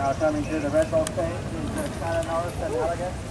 Now coming to the Red Bull stage is uh, Skylar Norris and Elegant.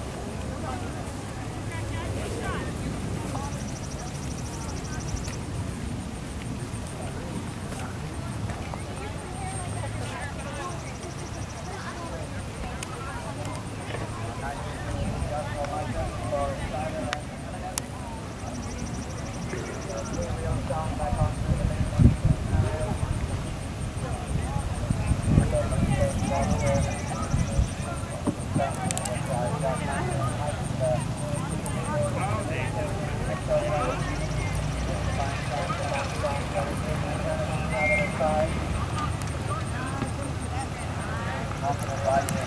Alabama,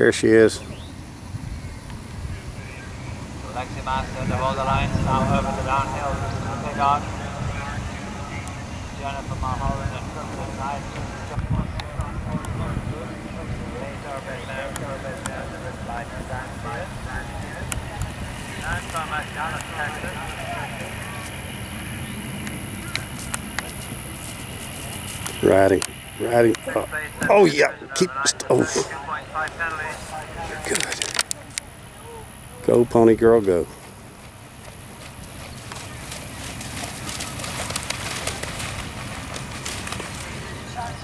There she is. Lexi Master, the roller lines now over the downhill to pick on. Jennifer Mulholland and Crimson Tide. Later, bit there, bit there, the wrist line, and down by And from Dallas, Texas. Riding. Riding. Oh, oh yeah. Keep. Oh, 2.5 penalty. Good. Go, pony girl, go.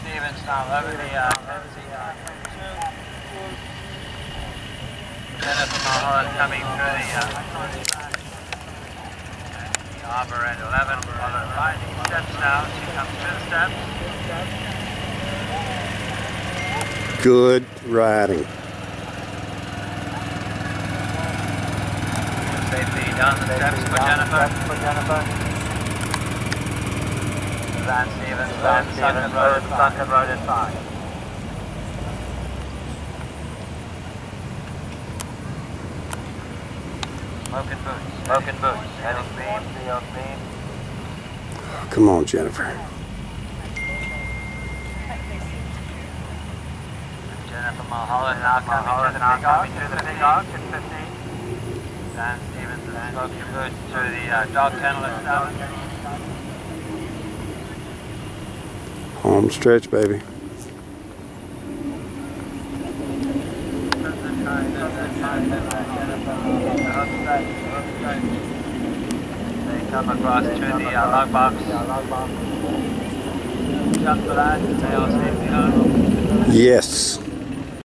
Stevens now over the, uh, over the, uh, Jennifer Mulholland coming through the, uh, the arbor at 11. Follow rising steps now. She comes through the steps. Good riding. Safely down the steps for Jennifer. for Jennifer. Van Stevens, Van Stevens Road, Sunken Road is fine. Smoking boots, smoking boots, heading beam, beam. Come on, Jennifer. Jennifer Mulholland now coming to the now big arc, coming to the big arc arc. at 15. Van Stevens and smoking boots through the uh, dog kennel at 7. Home stretch, baby. They come across through the uh, log box. Jump for that, they all safely home. Yes.